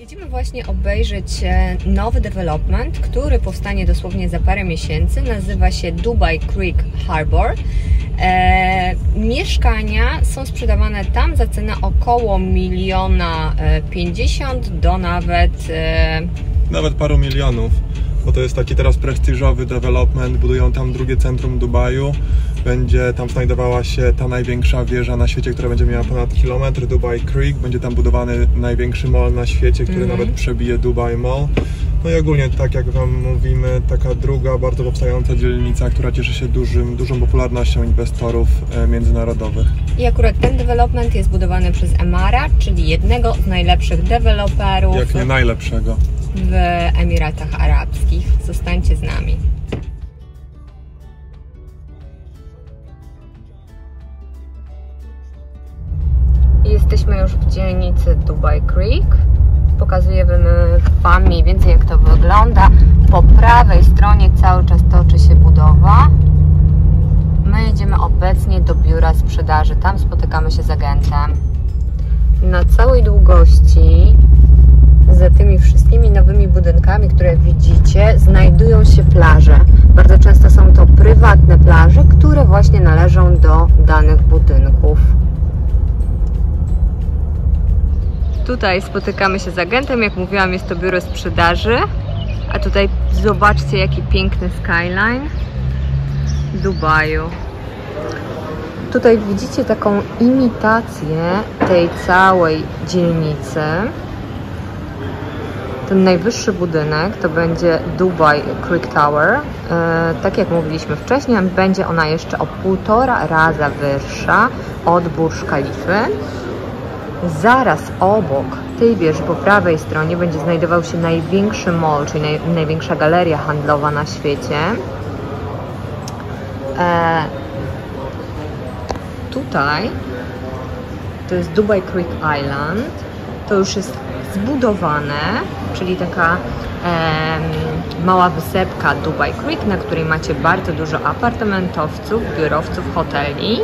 Jedziemy właśnie obejrzeć e, nowy development, który powstanie dosłownie za parę miesięcy. Nazywa się Dubai Creek Harbor. E, mieszkania są sprzedawane tam za cenę około miliona e, pięćdziesiąt do nawet Nawet paru milionów, bo to jest taki teraz prestiżowy development. Budują tam drugie centrum Dubaju. Będzie tam znajdowała się ta największa wieża na świecie, która będzie miała ponad kilometr, Dubai Creek. Będzie tam budowany największy mall na świecie, który Mhm. nawet przebije Dubai Mall. No i ogólnie, tak jak Wam mówimy, taka druga, bardzo powstająca dzielnica, która cieszy się dużym, dużą popularnością inwestorów e, międzynarodowych. I akurat ten development jest budowany przez Emara, czyli jednego z najlepszych deweloperów Jak nie najlepszego. w Emiratach Arabskich. Zostańcie z nami. Jesteśmy już w dzielnicy Dubai Creek. Pokazujemy Wam mniej więcej jak to wygląda. Po prawej stronie cały czas toczy się budowa. My jedziemy obecnie do biura sprzedaży. Tam spotykamy się z agentem. Na całej długości za tymi wszystkimi nowymi budynkami, które widzicie, znajdują się Tutaj spotykamy się z agentem, jak mówiłam, jest to biuro sprzedaży. A tutaj zobaczcie, jaki piękny skyline Dubaju. Tutaj widzicie taką imitację tej całej dzielnicy. Ten najwyższy budynek to będzie Dubai Creek Tower. E, tak jak mówiliśmy wcześniej, będzie ona jeszcze o półtora raza wyższa od Burj Khalify. Zaraz obok tej wieży po prawej stronie będzie znajdował się największy mall, czyli naj, największa galeria handlowa na świecie. E, tutaj to jest Dubai Creek Island. To już jest zbudowane, czyli taka em, mała wysepka Dubai Creek, na której macie bardzo dużo apartamentowców, biurowców, hoteli.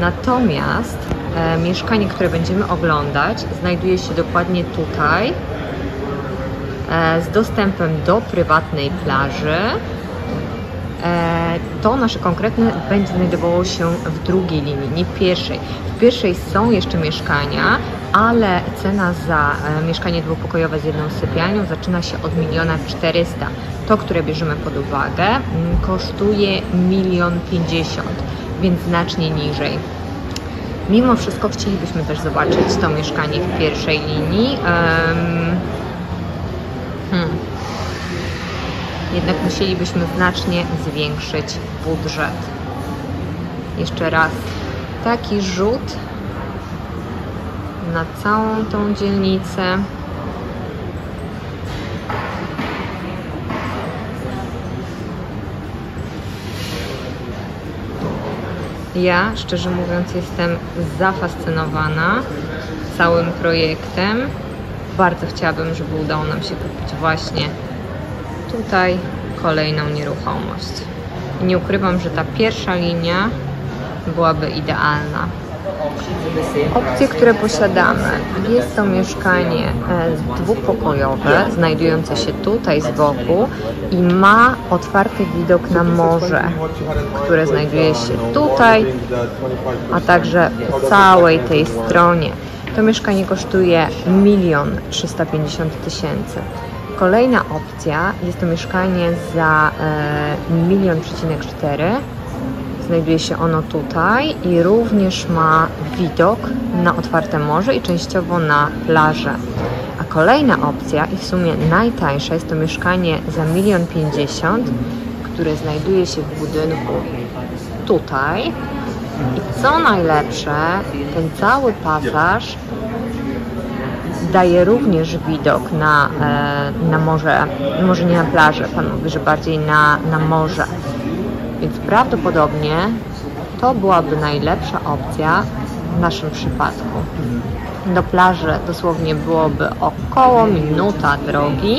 Natomiast e, mieszkanie, które będziemy oglądać, znajduje się dokładnie tutaj, e, z dostępem do prywatnej plaży. E, to nasze konkretne będzie znajdowało się w drugiej linii, nie pierwszej. W pierwszej są jeszcze mieszkania, ale cena za e, mieszkanie dwupokojowe z jedną sypialnią zaczyna się od miliona czterysta. To, które bierzemy pod uwagę, kosztuje milion pięćdziesiąt, więc znacznie niżej. Mimo wszystko chcielibyśmy też zobaczyć to mieszkanie w pierwszej linii. Hmm jednak musielibyśmy znacznie zwiększyć budżet. Jeszcze raz, taki rzut na całą tą dzielnicę. Ja, szczerze mówiąc, jestem zafascynowana całym projektem. Bardzo chciałabym, żeby udało nam się kupić właśnie tutaj kolejną nieruchomość. I nie ukrywam, że ta pierwsza linia byłaby idealna. Opcje, które posiadamy, jest to mieszkanie e, dwupokojowe, znajdujące się tutaj z boku i ma otwarty widok na morze, które znajduje się tutaj, a także po całej tej stronie. To mieszkanie kosztuje 1 350 tysięcy. Kolejna opcja jest to mieszkanie za e, 1,4 cztery. Znajduje się ono tutaj i również ma widok na otwarte morze i częściowo na plażę. A kolejna opcja i w sumie najtańsza jest to mieszkanie za 1 pięćdziesiąt, które znajduje się w budynku tutaj. I co najlepsze, ten cały pasaż daje również widok na, e, na morze, może nie na plażę, pan mówi, że bardziej na, na morze. Więc prawdopodobnie to byłaby najlepsza opcja w naszym przypadku. Do plaży dosłownie byłoby około minuta drogi,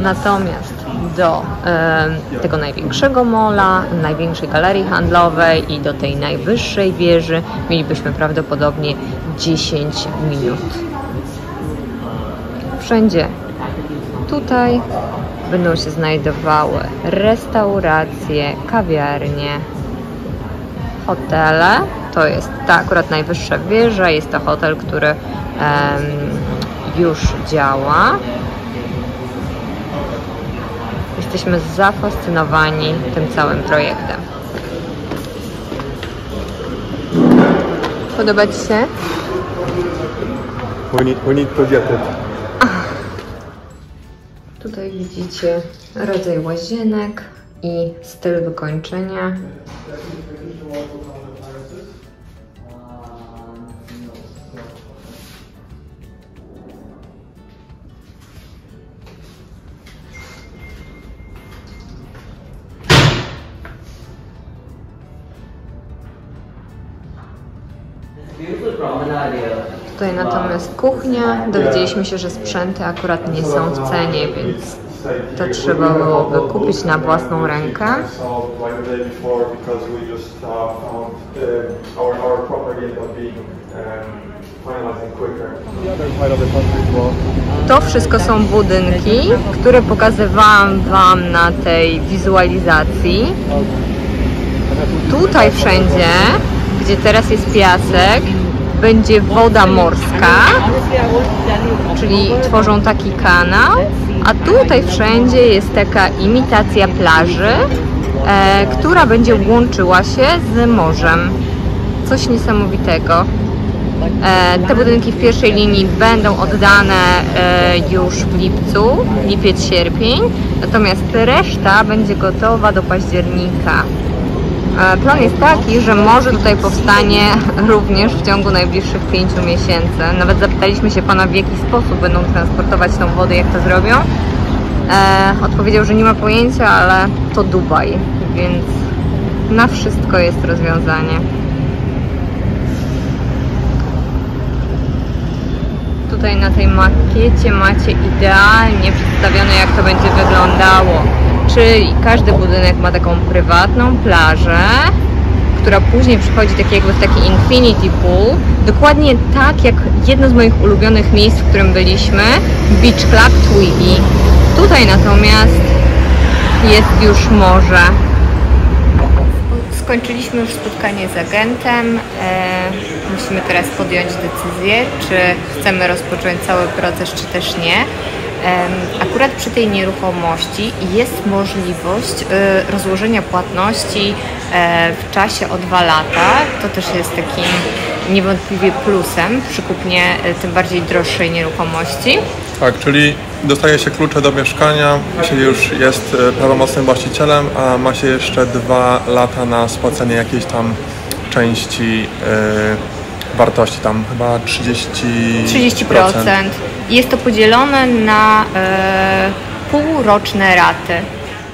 natomiast do e, tego największego mola, największej galerii handlowej i do tej najwyższej wieży mielibyśmy prawdopodobnie 10 minut. wszędzie tutaj będą się znajdowały restauracje, kawiarnie, hotele. To jest ta akurat najwyższa wieża, jest to hotel, który już działa. Jesteśmy zafascynowani tym całym projektem. Podoba Ci się? We need, we Tutaj widzicie rodzaj łazienek i styl wykończenia. Tutaj natomiast kuchnia. Dowiedzieliśmy się, że sprzęty akurat nie są w cenie, więc to trzeba byłoby kupić na własną rękę. To wszystko są budynki, które pokazywałam Wam na tej wizualizacji. Tutaj wszędzie, gdzie teraz jest piasek, będzie woda morska, czyli tworzą taki kanał, a tutaj wszędzie jest taka imitacja plaży, e, która będzie łączyła się z morzem. Coś niesamowitego. E, Te budynki w pierwszej linii będą oddane e, już w lipcu, lipiec, sierpień, natomiast reszta będzie gotowa do października. E, Plan jest taki, że morze tutaj powstanie również w ciągu najbliższych pięciu miesięcy. Nawet zapytaliśmy się pana, w jaki sposób będą transportować tą wodę, jak to zrobią. E, odpowiedział, że nie ma pojęcia, ale to Dubaj, więc na wszystko jest rozwiązanie. Tutaj na tej makiecie macie idealnie przedstawione, jak to będzie wyglądało. Czyli każdy budynek ma taką prywatną plażę, która później przychodzi tak jakby w taki infinity pool. Dokładnie tak jak jedno z moich ulubionych miejsc, w którym byliśmy, Beach Club Twiggy. Tutaj natomiast jest już morze. Skończyliśmy już spotkanie z agentem. E, musimy teraz podjąć decyzję, czy chcemy rozpocząć cały proces, czy też nie. Akurat przy tej nieruchomości jest możliwość e, rozłożenia płatności e, w czasie o dwa lata. To też jest takim niewątpliwie plusem przy kupnie e, tym bardziej droższej nieruchomości. Tak, czyli dostaje się klucze do mieszkania, się już jest e, prawomocnym właścicielem, a ma się jeszcze dwa lata na spłacenie jakiejś tam części e, wartości, tam chyba 30%. 30%. Jest to podzielone na e, półroczne raty.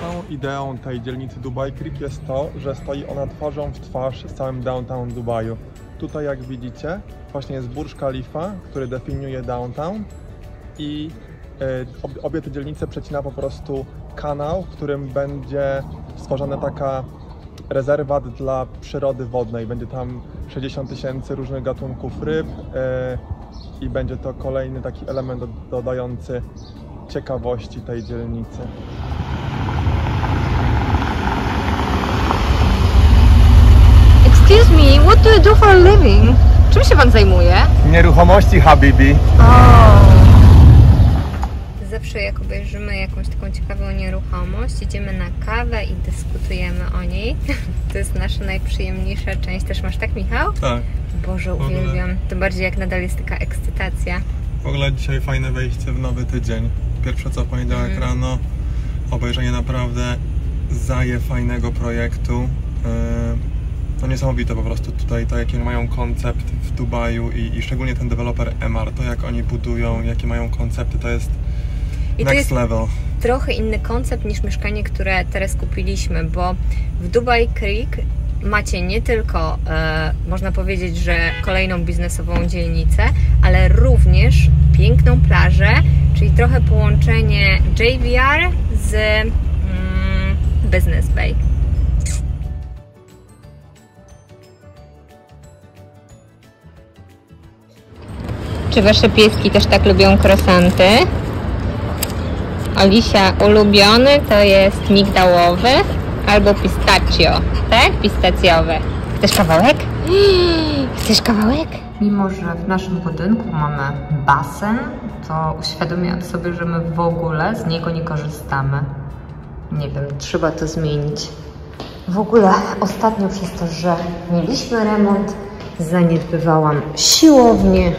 Całą ideą tej dzielnicy Dubai Creek jest to, że stoi ona twarzą w twarz z całym downtown Dubaju. Tutaj jak widzicie, właśnie jest Burj Khalifa, który definiuje downtown i ob- obie te dzielnice przecina po prostu kanał, w którym będzie stworzona taka rezerwat dla przyrody wodnej. Będzie tam 60 tysięcy różnych gatunków ryb e, i będzie to kolejny taki element do- dodający ciekawości tej dzielnicy. Excuse me, what do you do for a living? Czym się pan zajmuje? Nieruchomości Habibi. Zawsze jak obejrzymy jakąś taką ciekawą nieruchomość, idziemy na kawę i dyskutujemy o niej. To jest nasza najprzyjemniejsza część. Też masz tak, Michał? Tak. Boże, uwielbiam. Tym bardziej jak nadal jest taka ekscytacja. W ogóle dzisiaj fajne wejście w nowy tydzień. Pierwsze co poniedziałek Mhm. rano, obejrzenie naprawdę zaje fajnego projektu. No niesamowite po prostu tutaj, to jaki mają koncept w Dubaju i, i szczególnie ten deweloper MR, to jak oni budują, jakie mają koncepty, to jest I to next jest level. trochę inny koncept niż mieszkanie, które teraz kupiliśmy, bo w Dubai Creek macie nie tylko, e, można powiedzieć, że kolejną biznesową dzielnicę, ale również piękną plażę, czyli trochę połączenie JVR z mm, Business Bay. czy wasze pieski też tak lubią krosanty? Olisia ulubiony to jest migdałowy albo pistachio, tak? Pistacjowy. Chcesz kawałek? Chcesz kawałek? Mimo, że w naszym budynku mamy basen, to uświadomiłam sobie, że my w ogóle z niego nie korzystamy. Nie wiem, trzeba to zmienić. W ogóle ostatnio przez to, że mieliśmy remont, zaniedbywałam siłownię,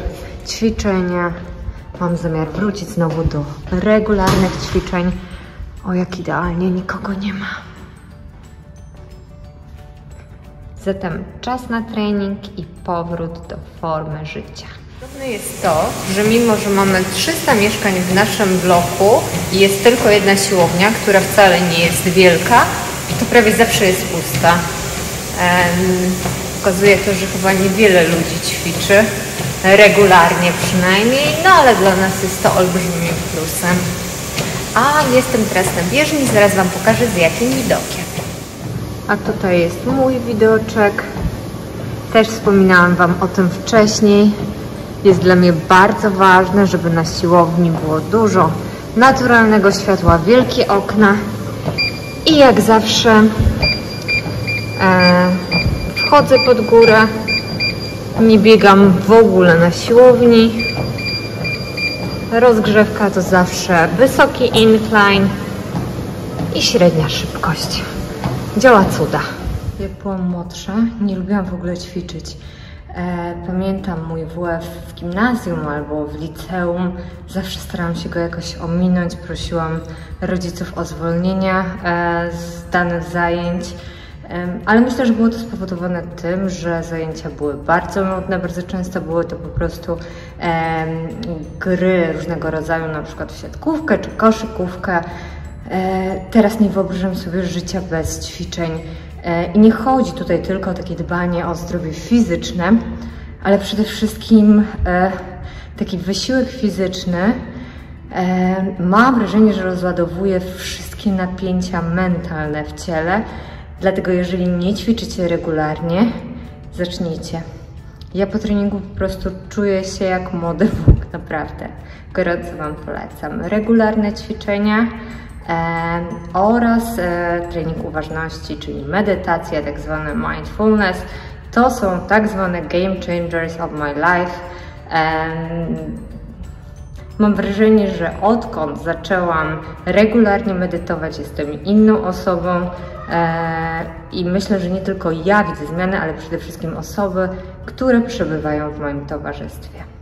ćwiczenia. Mam zamiar wrócić znowu do regularnych ćwiczeń. O, jak idealnie, nikogo nie ma. Zatem czas na trening i powrót do formy życia. Ważne jest to, że mimo, że mamy 300 mieszkań w naszym bloku i jest tylko jedna siłownia, która wcale nie jest wielka, to prawie zawsze jest pusta. Em, Pokazuje to, że chyba niewiele ludzi ćwiczy, regularnie przynajmniej, no ale dla nas jest to olbrzymim plusem. A jestem teraz na bieżni, zaraz Wam pokażę z jakim widokiem. A tutaj jest mój widoczek. Też wspominałam Wam o tym wcześniej. Jest dla mnie bardzo ważne, żeby na siłowni było dużo naturalnego światła, wielkie okna. I jak zawsze e, wchodzę pod górę. Nie biegam w ogóle na siłowni. Rozgrzewka to zawsze wysoki incline i średnia szybkość. Działa cuda. Jak byłam młodsza, nie lubiłam w ogóle ćwiczyć. E, pamiętam mój WF w gimnazjum albo w liceum. Zawsze starałam się go jakoś ominąć. Prosiłam rodziców o zwolnienia e, z danych zajęć. Ale myślę, że było to spowodowane tym, że zajęcia były bardzo nudne, bardzo często były to po prostu em, gry różnego rodzaju, na przykład w siatkówkę czy koszykówkę. E, Teraz nie wyobrażam sobie życia bez ćwiczeń. E, I nie chodzi tutaj tylko o takie dbanie o zdrowie fizyczne, ale przede wszystkim e, taki wysiłek fizyczny e, mam wrażenie, że rozładowuje wszystkie napięcia mentalne w ciele. Dlatego jeżeli nie ćwiczycie regularnie, zacznijcie. Ja po treningu po prostu czuję się jak młody Bóg, naprawdę. Gorąco Wam polecam. Regularne ćwiczenia e, oraz e, trening uważności, czyli medytacja, tak zwane mindfulness. To są tak zwane game changers of my life. Em, Mam wrażenie, że odkąd zaczęłam regularnie medytować, jestem inną osobą e, i myślę, że nie tylko ja widzę zmiany, ale przede wszystkim osoby, które przebywają w moim towarzystwie.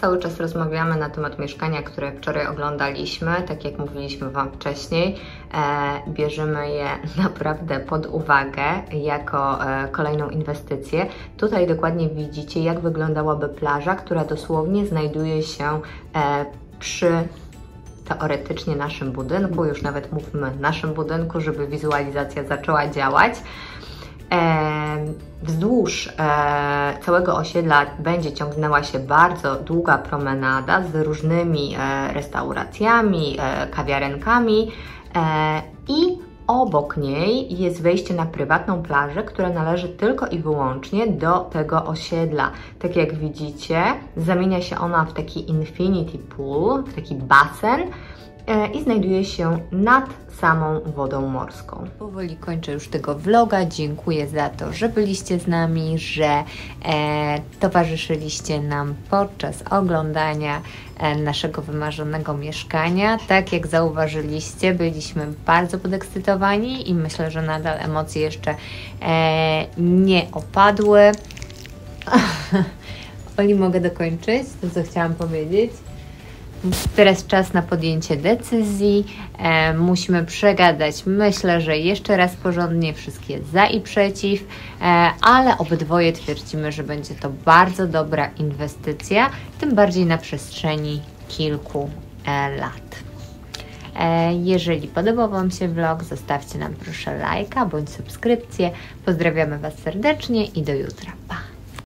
Cały czas rozmawiamy na temat mieszkania, które wczoraj oglądaliśmy. Tak jak mówiliśmy Wam wcześniej, e, bierzemy je naprawdę pod uwagę jako e, kolejną inwestycję. Tutaj dokładnie widzicie, jak wyglądałaby plaża, która dosłownie znajduje się e, przy teoretycznie naszym budynku, już nawet mówmy naszym budynku, żeby wizualizacja zaczęła działać. E, Wzdłuż e, całego osiedla będzie ciągnęła się bardzo długa promenada z różnymi e, restauracjami, e, kawiarenkami i obok niej jest wejście na prywatną plażę, która należy tylko i wyłącznie do tego osiedla. Tak jak widzicie, zamienia się ona w taki infinity pool, w taki basen, i znajduje się nad samą wodą morską. Powoli kończę już tego vloga. Dziękuję za to, że byliście z nami, że e, towarzyszyliście nam podczas oglądania e, naszego wymarzonego mieszkania. Tak jak zauważyliście, byliśmy bardzo podekscytowani i myślę, że nadal emocje jeszcze e, nie opadły. Oli, mogę dokończyć to, co chciałam powiedzieć? Teraz czas na podjęcie decyzji. E, musimy przegadać, myślę, że jeszcze raz porządnie wszystkie za i przeciw, e, ale obydwoje twierdzimy, że będzie to bardzo dobra inwestycja, tym bardziej na przestrzeni kilku e, lat. E, Jeżeli podobał Wam się vlog, zostawcie nam proszę lajka bądź subskrypcję. Pozdrawiamy Was serdecznie i do jutra. Pa!